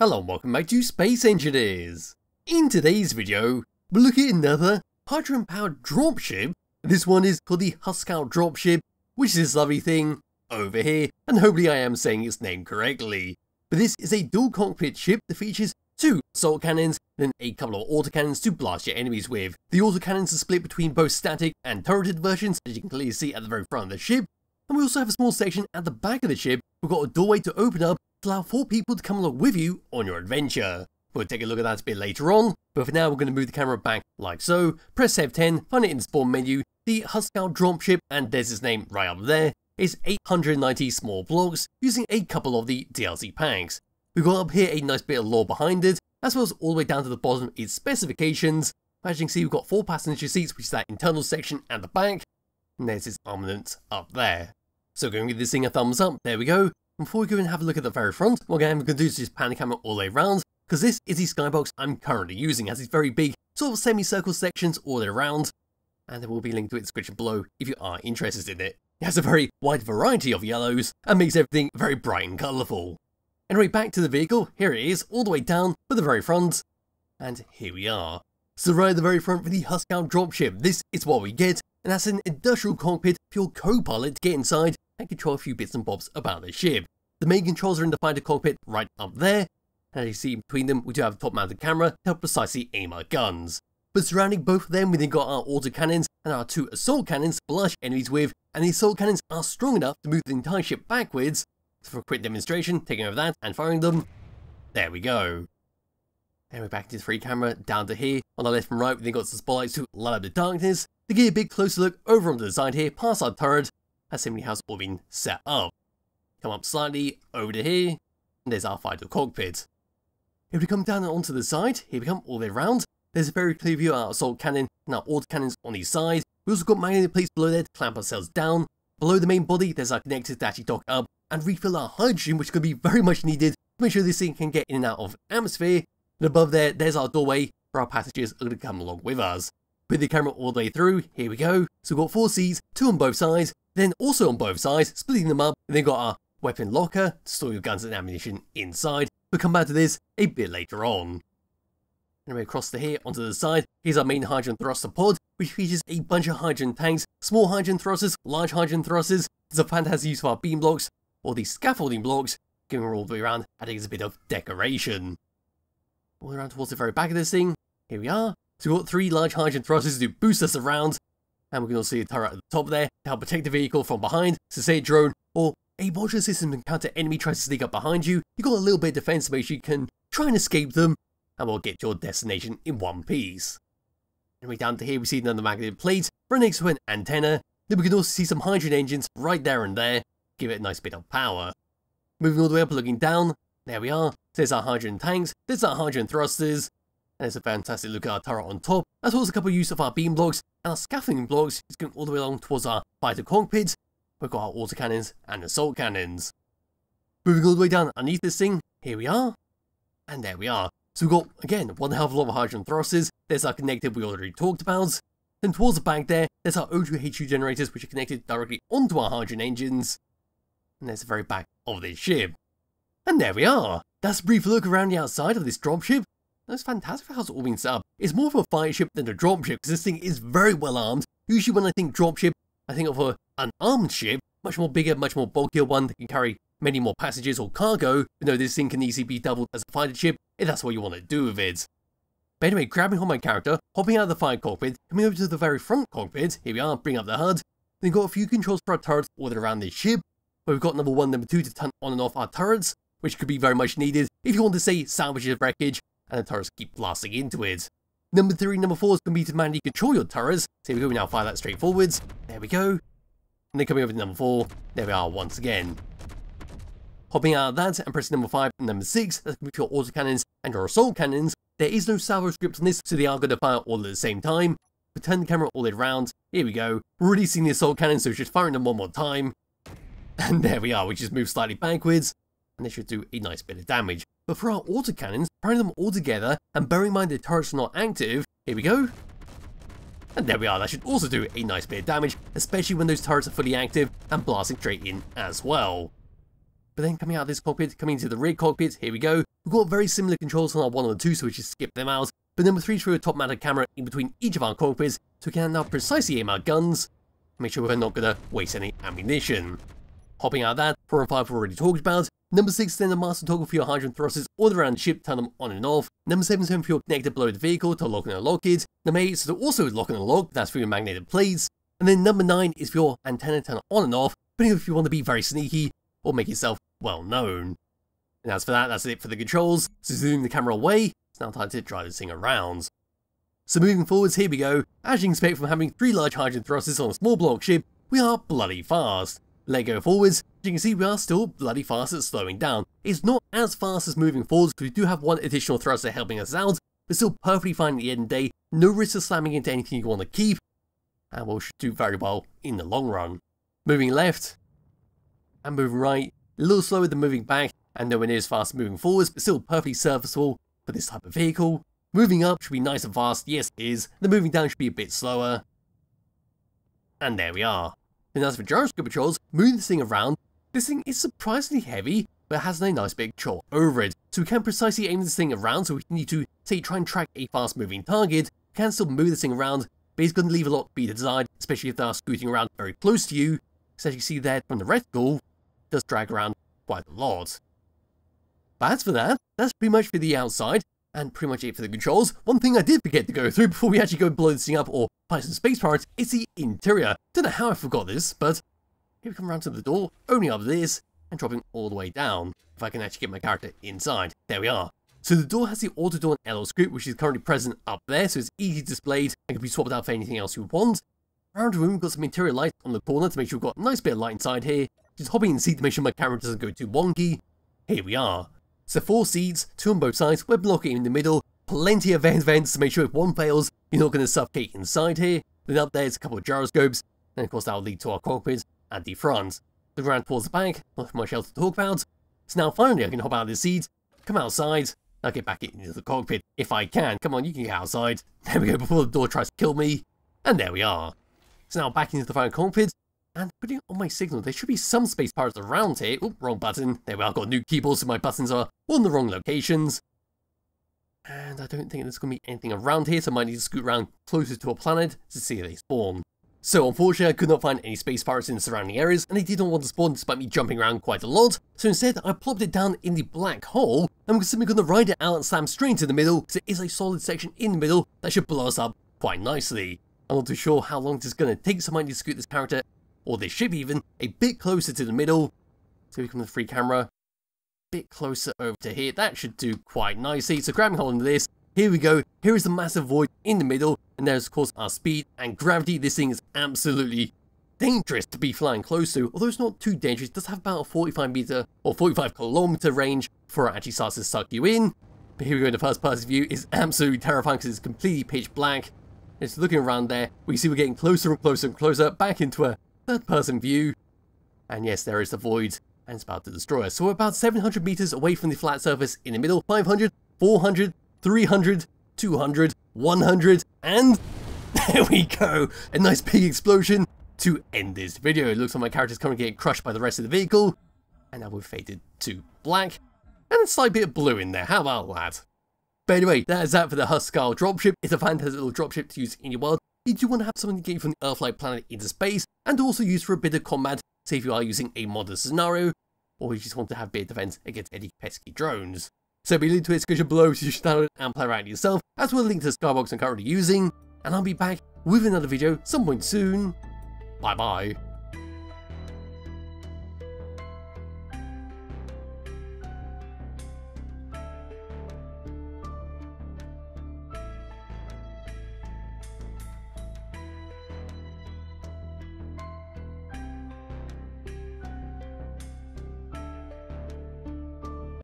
Hello and welcome back to Space Engineers! In today's video, we'll look at another hydrogen-powered dropship. This one is called the Huskarl dropship, which is this lovely thing over here, and hopefully I am saying its name correctly. But this is a dual cockpit ship that features two assault cannons and a couple of autocannons to blast your enemies with. The autocannons are split between both static and turreted versions, as you can clearly see at the very front of the ship, and we also have a small section at the back of the ship. We've got a doorway to open up to allow four people to come along with you on your adventure. We'll take a look at that a bit later on, but for now we're going to move the camera back like so, press F10, find it in the spawn menu, the Huskarl dropship, and there's its name right up there, is 890 small blocks using a couple of the DLC packs. We've got up here a nice bit of lore behind it, as well as all the way down to the bottom its specifications. As you can see we've got four passenger seats which is that internal section at the back, and there's its armament up there. So going to give this thing a thumbs up, there we go. Before we go and have a look at the very front, what I'm going to do is just pan the camera all the way around, because this is the skybox I'm currently using, as these very big, sort of semicircle sections all the way around, and there will be a link to it in the description below if you are interested in it. It has a very wide variety of yellows, and makes everything very bright and colourful. Anyway, back to the vehicle, here it is, all the way down for the very front, and here we are. So right at the very front for the Huskarl dropship, this is what we get, and that's an industrial cockpit for your co-pilot to get inside and control a few bits and bobs about the ship. The main controls are in the fighter cockpit right up there, and as you see between them we do have a top-mounted camera to help precisely aim our guns. But surrounding both of them we then got our autocannons and our two assault cannons to blush enemies with, and the assault cannons are strong enough to move the entire ship backwards. So for a quick demonstration, taking over that and firing them, there we go. And we're back to the free camera, down to here. On the left and right, we then got some spotlights to light up the darkness. To get a big closer look over onto the side here, past our turret, assembly has all been set up. Come up slightly, over to here, and there's our fighter cockpit. If we come down onto the side, here we come all the way around, there's a very clear view of our assault cannon and our auto cannons on each side. We also got magnetic plates below there to clamp ourselves down. Below the main body, there's our connectors to actually dock up and refill our hydrogen, which could be very much needed to make sure this thing can get in and out of atmosphere and above there, there's our doorway for our passengers are going to come along with us. Put the camera all the way through, here we go. So we've got four seats, two on both sides, then also on both sides, splitting them up, and then got our weapon locker to store your guns and ammunition inside. We'll come back to this a bit later on. Anyway, across the here onto the side, here's our main hydrogen thruster pod, which features a bunch of hydrogen tanks, small hydrogen thrusters, large hydrogen thrusters. There's a fantastic use of our beam blocks, or these scaffolding blocks, giving all the way around, adding a bit of decoration all around towards the very back of this thing. Here we are. So we've got three large hydrogen thrusters to boost us around. And we can also see a turret at the top there to help protect the vehicle from behind. So say a drone or a modular system encounter enemy tries to sneak up behind you, you've got a little bit of defense to sure you can try and escape them, and we'll get your destination in one piece. Anyway, down to here we see another magnetic plate for an excellent antenna. Then we can also see some hydrogen engines right there and there, give it a nice bit of power. Moving all the way up, looking down, there we are. There's our hydrogen tanks, there's our hydrogen thrusters, and there's a fantastic look at our turret on top, as well as a couple of use of our beam blocks and our scaffolding blocks, is going all the way along towards our fighter cockpit. We've got our autocannons and assault cannons. Moving all the way down underneath this thing, here we are, and there we are. So we've got, again, one hell of a lot of hydrogen thrusters, there's our connected we already talked about, then towards the back there, there's our O2H2 generators which are connected directly onto our hydrogen engines, and there's the very back of this ship. And there we are! That's a brief look around the outside of this dropship. That's fantastic how it's all been set up. It's more of a fire ship than a dropship because this thing is very well armed. Usually when I think dropship, I think of a, an armed ship, much more bigger, much more bulkier one that can carry many more passengers or cargo. But no, this thing can easily be doubled as a fighter ship if that's what you want to do with it. But anyway, grabbing on my character, hopping out of the fighter cockpit, coming over to the very front cockpit, here we are, bring up the HUD, then got a few controls for our turrets ordered around this ship, where we've got number one, number two to turn on and off our turrets, which could be very much needed if you want to say salvage the wreckage and the turrets keep blasting into it. Number 3 number 4 is going to be to manually control your turrets, so here we go, we now fire that straight forwards, there we go, and then coming over to number 4, there we are once again. Hopping out of that and pressing number 5 and number 6, that's be your autocannons and your assault cannons. There is no salvo script on this, so they are going to fire all at the same time. But turn the camera all the way around, here we go, releasing the assault cannons, so just firing them one more time. And there we are, we just move slightly backwards, and they should do a nice bit of damage. But for our autocannons, firing them all together, and bearing in mind the turrets are not active, here we go. And there we are, that should also do a nice bit of damage, especially when those turrets are fully active and blasting straight in as well. But then coming out of this cockpit, coming into the rear cockpit, here we go. We've got very similar controls on our 1 and 2, so we just skip them out. But number 3 through a top-mounted camera in between each of our cockpits, so we can now precisely aim our guns, make sure we're not going to waste any ammunition. Hopping out of that, 4 and 5 we've already talked about. Number 6, then the master toggle for your hydrogen thrusters all around the ship, turn them on and off. Number 7, 7 for your connector below the vehicle to lock and unlock it. Number 8 is also lock and unlock, that's for your magnetic plates. And then number 9 is for your antenna turn on and off, depending if you want to be very sneaky or make yourself well known. And as for that, that's it for the controls. So zoom the camera away, it's now time to drive this thing around. So moving forwards, here we go. As you can expect from having three large hydrogen thrusters on a small block ship, we are bloody fast. Let go forwards, you can see we are still bloody fast at slowing down. It's not as fast as moving forwards because we do have one additional thruster helping us out, but still perfectly fine at the end of the day, no risk of slamming into anything you want to keep, and we should do very well in the long run. Moving left, and moving right, a little slower than moving back, and nowhere near as fast moving forwards, but still perfectly serviceable for this type of vehicle. Moving up should be nice and fast, yes it is. The moving down should be a bit slower. And there we are. And as for gyroscope controls, moving this thing around, this thing is surprisingly heavy, but has a nice big choke over it. So we can precisely aim this thing around, so we need to, say, try and track a fast moving target, can still move this thing around, but it's going to leave a lot to be desired, especially if they are scooting around very close to you. So as you see there from the reticle, does drag around quite a lot. But as for that, that's pretty much for the outside, and pretty much it for the controls. One thing I did forget to go through before we actually go blow this thing up or buy some space pirates is the interior. Don't know how I forgot this, but here we come around to the door, opening up this, and dropping all the way down. If I can actually get my character inside. There we are. So the door has the auto door and LL script, which is currently present up there, so it's easy displayed and can be swapped out for anything else you want. Around the room, we've got some interior lights on the corner to make sure we've got a nice bit of light inside here. Just hopping in the seat to make sure my camera doesn't go too wonky. Here we are. So four seats, two on both sides, web blocking in the middle, plenty of vent vents to make sure if one fails, you're not going to suffocate inside here. Then up there's a couple of gyroscopes, and of course that'll lead to our cockpit the front. The ground the back, not much else to talk about. So now finally I can hop out of the seat, come outside, I'll get back into the cockpit if I can. Come on, you can get outside. There we go, before the door tries to kill me. And there we are. So now back into the final cockpit, and putting on my signal, there should be some space pirates around here. Oh, wrong button. There we are, I've got new keyboard, so my buttons are in the wrong locations. And I don't think there's going to be anything around here, so I might need to scoot around closer to a planet to see if they spawn. So unfortunately, I could not find any space pirates in the surrounding areas, and they did not want to spawn despite me jumping around quite a lot, so instead I plopped it down in the black hole, and we're simply going to ride it out and slam straight into the middle, because it is a solid section in the middle that should blow us up quite nicely. I'm not too sure how long this is going to take, so I might need to scoot this character, or this ship even, a bit closer to the middle. So we come to the free camera, A bit closer over to here, that should do quite nicely. So grabbing hold of this, here we go, here is the massive void in the middle, and there's of course our speed and gravity. This thing is absolutely dangerous to be flying close to, although it's not too dangerous, it does have about a 45 meter or 45 kilometer range before it actually starts to suck you in. But here we go, in the first person view is absolutely terrifying because it's completely pitch black. It's looking around there, we see we're getting closer and closer and closer back into a third person view. And yes, there is the void, and it's about to destroy us. So we're about 700 meters away from the flat surface in the middle, 500, 400, 300, 200, 100, and there we go! A nice big explosion to end this video. It looks like my character's currently getting crushed by the rest of the vehicle, and now we've faded to black, and a slight bit of blue in there. How about that? But anyway, that is that for the Huskarl dropship. It's a fantastic little dropship to use in your world. If You want to have something to get you from the Earth-like planet into space, and also use for a bit of combat, say if you are using a modern scenario, or you just want to have a bit of defense against any pesky drones. So be linked to the description below so you should download and play around yourself, as well as link to the Skybox I'm currently using, and I'll be back with another video some point soon. Bye bye.